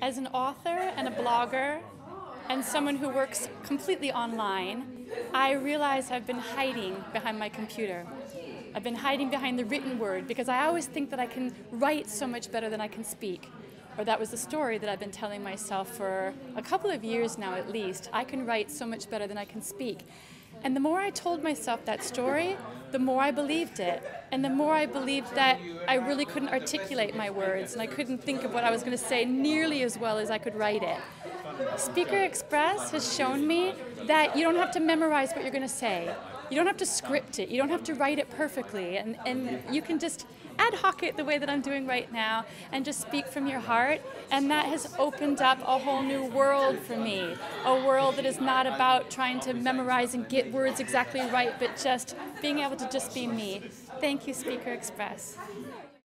As an author and a blogger, and someone who works completely online, I realize I've been hiding behind my computer. I've been hiding behind the written word because I always think that I can write so much better than I can speak. Or that was the story that I've been telling myself for a couple of years now at least. I can write so much better than I can speak. And the more I told myself that story, the more I believed it. And the more I believed that I really couldn't articulate my words and I couldn't think of what I was going to say nearly as well as I could write it. Speaker Express has shown me that you don't have to memorize what you're going to say. You don't have to script it. You don't have to write it perfectly. And, and you can just ad hoc it the way that I'm doing right now and just speak from your heart. And that has opened up a whole new world for me. A world that is not about trying to memorize and get words exactly right, but just being able to just be me. Thank you, Speaker Express.